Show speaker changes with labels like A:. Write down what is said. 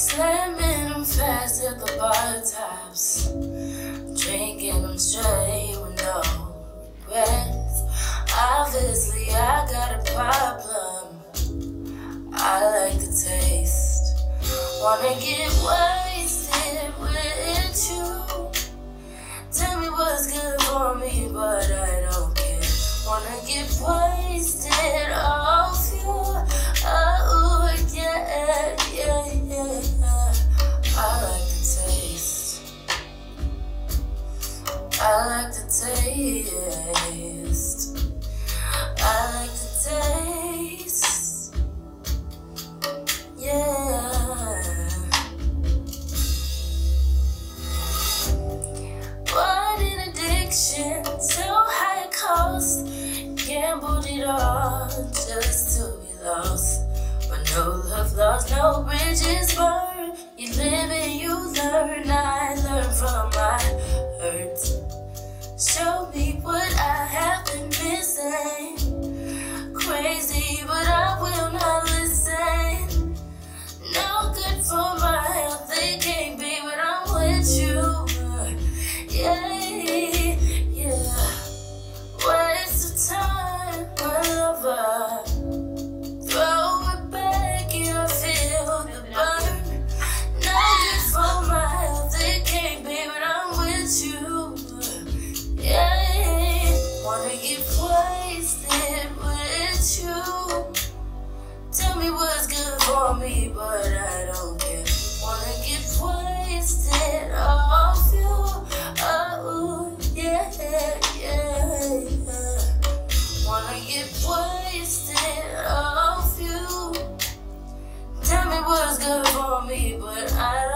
A: Slamming them fast at the bar tops. Drinking them straight with no regrets. Like the taste. I like the taste. Yeah. What an addiction, so high cost. Gambled it all just to be lost. But no love lost, no bridges burned. You live and you learn. I learn from my me, but I don't care. Wanna get wasted off you. Oh, yeah, yeah, yeah. Wanna get wasted off you. Tell me what's good for me, but I